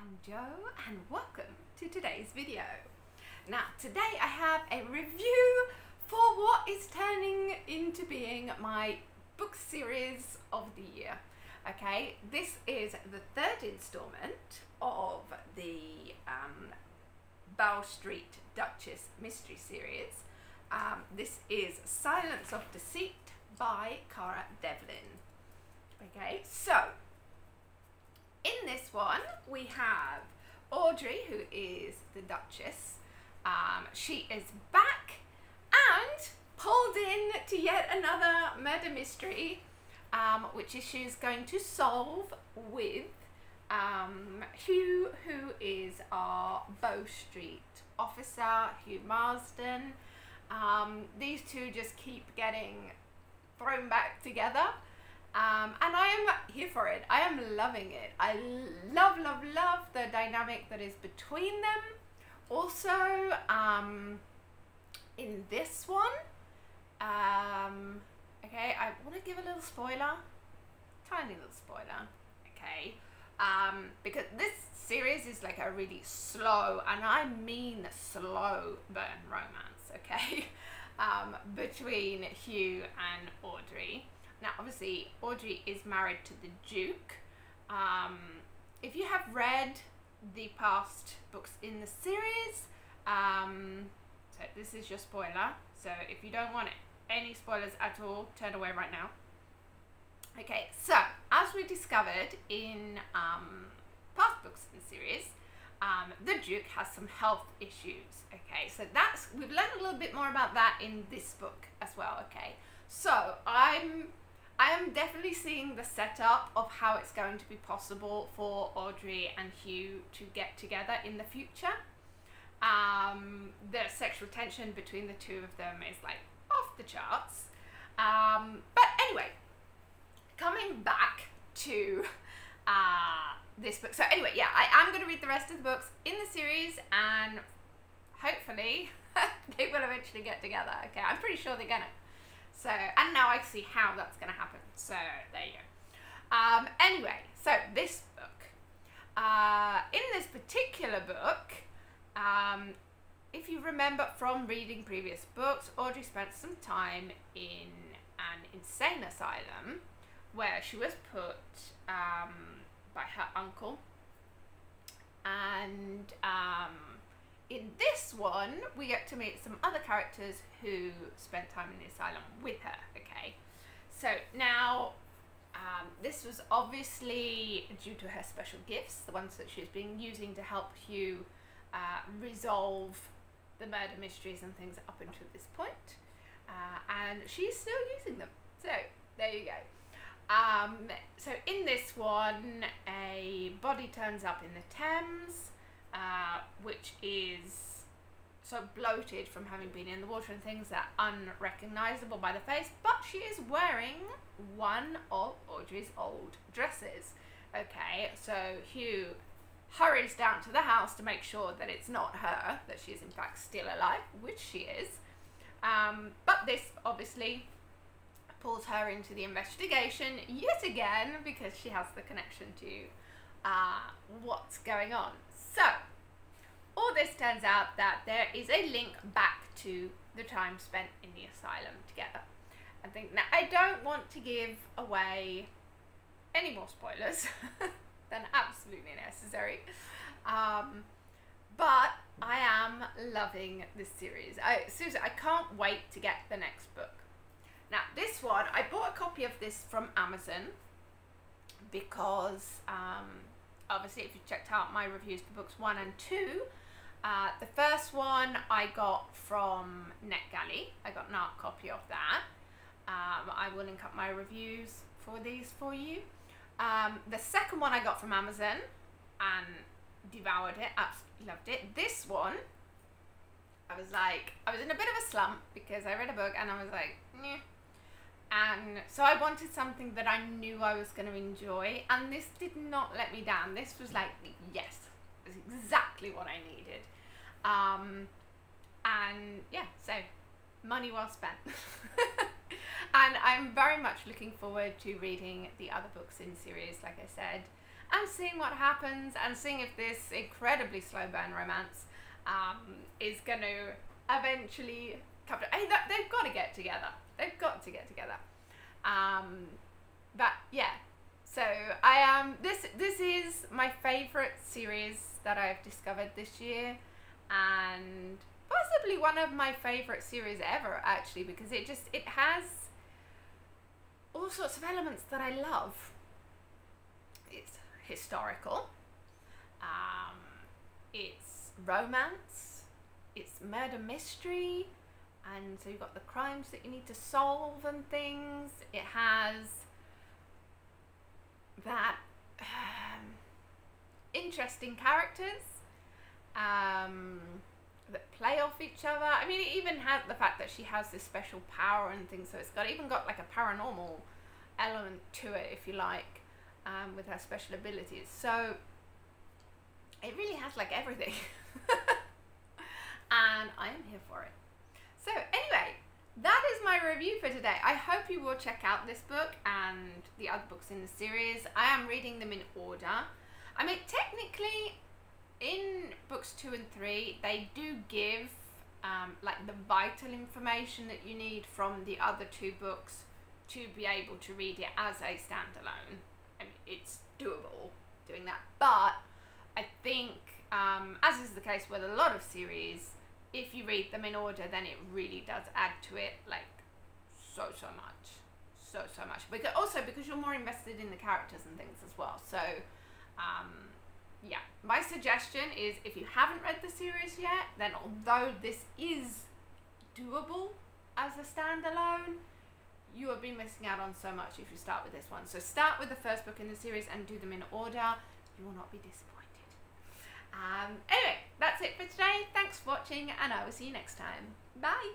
I'm Jo and welcome to today's video. Now today I have a review for what is turning into being my book series of the year. Okay, this is the third installment of the um, Bow Street Duchess mystery series. Um, this is Silence of Deceit by Cara Devlin. Okay, so in this one, we have Audrey, who is the Duchess. Um, she is back and pulled in to yet another murder mystery, um, which is she's going to solve with um, Hugh, who is our Bow Street officer, Hugh Marsden. Um, these two just keep getting thrown back together. Um, and I am here for it. I am loving it. I love, love, love the dynamic that is between them. Also, um, in this one, um, okay, I want to give a little spoiler, tiny little spoiler, okay, um, because this series is like a really slow, and I mean slow burn romance, okay, um, between Hugh and Audrey. Now, obviously, Audrey is married to the Duke. Um, if you have read the past books in the series, um, so this is your spoiler. So if you don't want any spoilers at all, turn away right now. Okay, so as we discovered in um, past books in the series, um, the Duke has some health issues. Okay, so that's we've learned a little bit more about that in this book as well. Okay, so I'm I am definitely seeing the setup of how it's going to be possible for Audrey and Hugh to get together in the future. Um, the sexual tension between the two of them is like off the charts. Um, but anyway, coming back to uh, this book. So anyway, yeah, I am going to read the rest of the books in the series and hopefully they will eventually get together. Okay, I'm pretty sure they're going to. So, and now I see how that's going to happen. So, there you go. Um, anyway, so this book. Uh, in this particular book, um, if you remember from reading previous books, Audrey spent some time in an insane asylum where she was put um, by her uncle. And um, in this one, we get to meet some other characters who spent time in the asylum with her. Okay, so now um, this was obviously due to her special gifts, the ones that she's been using to help Hugh uh, resolve the murder mysteries and things up until this point. Uh, and she's still using them. So there you go. Um, so in this one, a body turns up in the Thames, uh, which is so bloated from having been in the water and things that are unrecognizable by the face, but she is wearing one of Audrey's old dresses. Okay, so Hugh hurries down to the house to make sure that it's not her, that she is in fact still alive, which she is. Um, but this obviously pulls her into the investigation yet again because she has the connection to uh, what's going on. So, all this turns out that there is a link back to the time spent in the asylum together. I think now I don't want to give away any more spoilers than absolutely necessary. Um, but I am loving this series. I seriously I can't wait to get the next book. Now this one I bought a copy of this from Amazon because um, obviously if you checked out my reviews for books one and two, uh, the first one I got from NetGalley. I got an ARC copy of that. Um, I will link up my reviews for these for you. Um, the second one I got from Amazon and devoured it, absolutely loved it. This one, I was like, I was in a bit of a slump because I read a book and I was like, Nyeh. And so I wanted something that I knew I was going to enjoy, and this did not let me down. This was like, yes, it's exactly what I needed. Um, and yeah, so money well spent. and I'm very much looking forward to reading the other books in series, like I said. and seeing what happens and seeing if this incredibly slow burn romance um, is going to eventually come to. Hey, they've got to get together. They've got to get together. Um, but yeah, so I am. Um, this this is my favorite series that I've discovered this year, and possibly one of my favorite series ever. Actually, because it just it has all sorts of elements that I love. It's historical. Um, it's romance. It's murder mystery. And so you've got the crimes that you need to solve and things. It has that um, interesting characters um, that play off each other. I mean, it even has the fact that she has this special power and things. So it's got even got like a paranormal element to it, if you like, um, with her special abilities. So it really has like everything. and I am here for it. So anyway, that is my review for today. I hope you will check out this book and the other books in the series. I am reading them in order. I mean, technically, in books two and three, they do give um, like the vital information that you need from the other two books to be able to read it as a standalone. I mean, it's doable doing that, but I think, um, as is the case with a lot of series, if you read them in order, then it really does add to it like so so much, so so much. Because also because you're more invested in the characters and things as well. So, um, yeah, my suggestion is if you haven't read the series yet, then although this is doable as a standalone, you will be missing out on so much if you start with this one. So start with the first book in the series and do them in order. You will not be disappointed. Um, anyway, that's it for today. Thanks for watching, and I will see you next time. Bye!